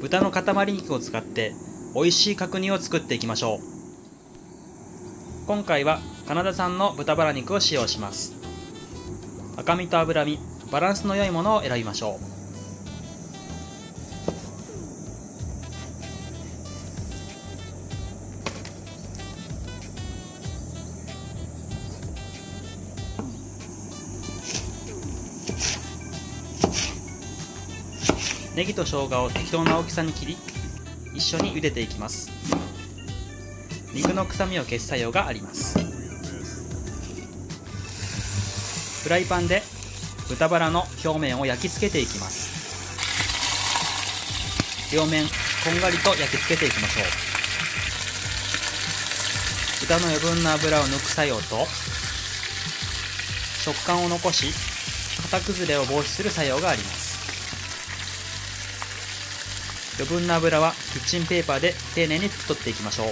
豚の塊肉を使って美味しい角煮を作っていきましょう。今回はカナダ産の豚バラ肉を使用します。赤身と脂身バランスの良いものを選びましょう。ネギと生姜を適当な大きさに切り一緒に茹でていきます。肉の臭みを消す作用があります。フライパンで豚バラの表面を焼き付けていきます。両面こんがりと焼き付けていきましょう。豚の余分な脂を抜く作用と食感を残し型崩れを防止する作用があります。余分な油はキッチンペーパーで丁寧に拭き取っていきましょう。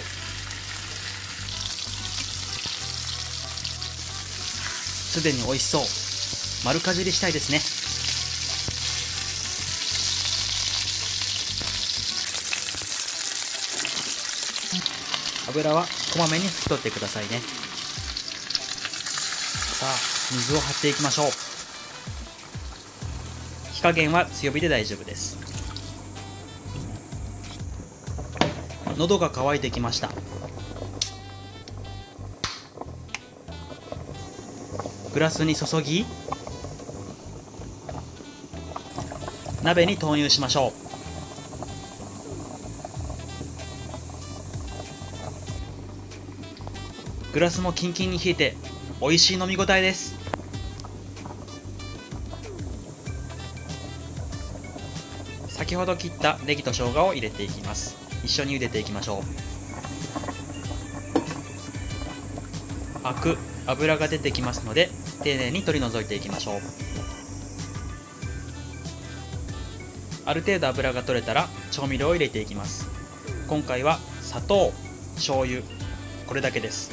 すでに美味しそう。丸かじりしたいですね。油はこまめに拭き取ってくださいね。さあ水を張っていきましょう。火加減は強火で大丈夫です。喉が渇いてきました。グラスに注ぎ鍋に投入しましょう。グラスもキンキンに冷えて美味しい飲み応えです。先ほど切ったネギと生姜を入れていきます。一緒に茹でていきましょう。アク油が出てきますので丁寧に取り除いていきましょう。ある程度油が取れたら調味料を入れていきます。今回は砂糖醤油これだけです。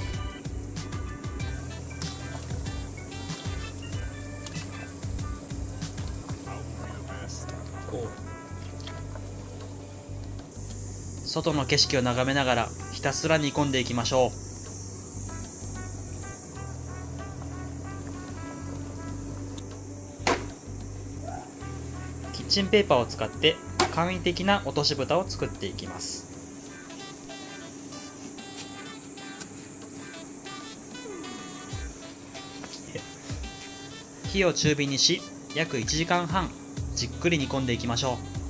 外の景色を眺めながらひたすら煮込んでいきましょう。キッチンペーパーを使って簡易的な落とし蓋を作っていきます。火を中火にし約1時間半じっくり煮込んでいきましょう。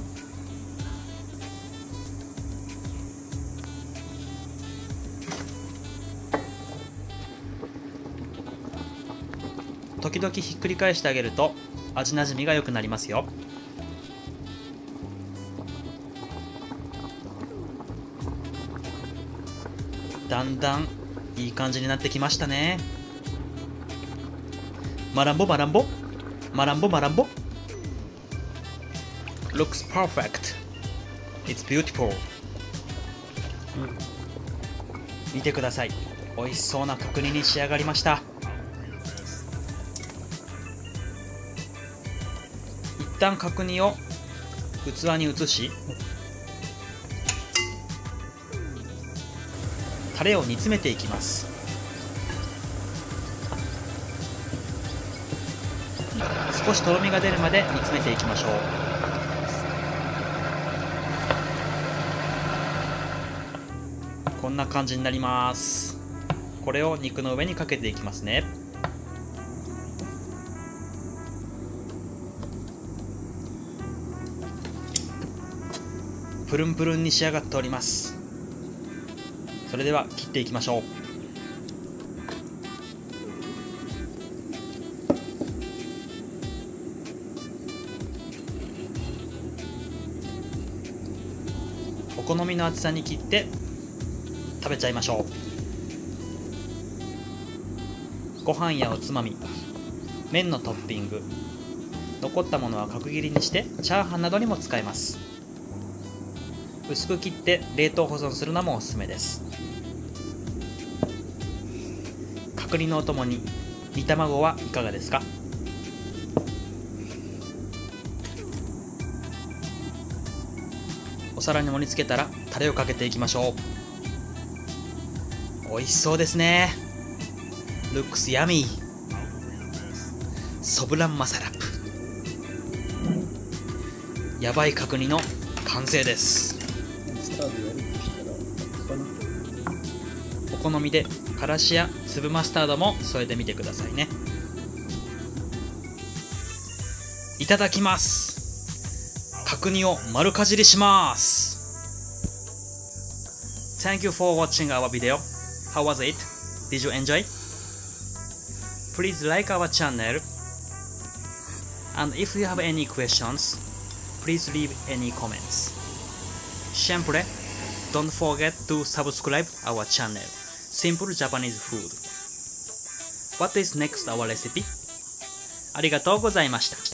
時々ひっくり返してあげると味なじみが良くなりますよ。だんだんいい感じになってきましたね。マランボマランボ。マランボマランボ。Looks perfect. It's beautiful、うん、見てください。美味しそうな角煮に仕上がりました。旦角煮を器に移しタレを煮詰めていきます。少しとろみが出るまで煮詰めていきましょう。こんな感じになります。これを肉の上にかけていきますね。プルンプルンに仕上がっております。それでは切っていきましょう。お好みの厚さに切って食べちゃいましょう。ご飯やおつまみ麺のトッピング残ったものは角切りにしてチャーハンなどにも使えます。薄く切って冷凍保存するのもおすすめです。角煮のお供に煮卵はいかがですか？お皿に盛り付けたらタレをかけていきましょう。美味しそうですね。Looks yummy ソブランマサラップ。やばい角煮の完成です。タートやるとしたらお好みでからしや粒マスタードも添えてみてくださいねいただきます角煮を丸かじりします Thank you for watching our video How was it? Did you enjoy? Please like our channel and if you have any questions please leave any comments Siempre, don't forget to subscribe our channel Simple Japanese Food What is next our recipe? ありがとうございました。